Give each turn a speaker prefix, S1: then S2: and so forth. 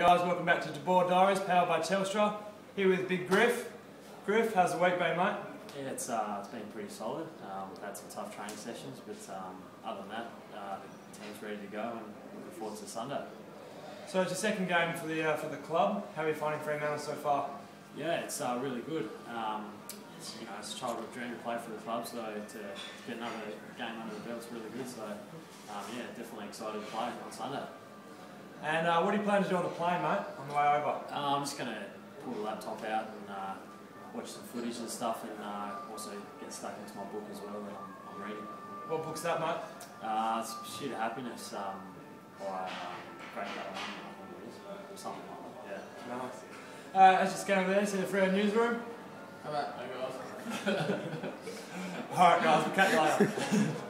S1: Guys, welcome back to De Boer Diaries, powered by Telstra. Here with Big Griff. Griff, how's the week been, mate?
S2: Yeah, it's uh, it's been pretty solid. Um, we've had some tough training sessions, but um, other than that, uh, the team's ready to go and looking forward to Sunday.
S1: So it's your second game for the uh, for the club. How are you finding Fremantle so far?
S2: Yeah, it's uh, really good. Um, it's, you know, it's a childhood dream to play for the club, so to get another game under the belt is really good. So um, yeah, definitely excited to play on Sunday.
S1: And uh, what are you planning to do on the plane, mate, on the way over?
S2: Uh, I'm just going to pull the laptop out and uh, watch some footage and stuff, and uh, also get stuck into my book as well that I'm, I'm reading.
S1: What book's that, mate?
S2: Uh, it's Pursuit of Happiness um, by uh, Great Dale I think it is. Something like that, yeah.
S1: Nice. Uh, as you scan over there, see the Freo newsroom.
S3: How about, hey guys?
S1: Alright, guys, we'll catch you later.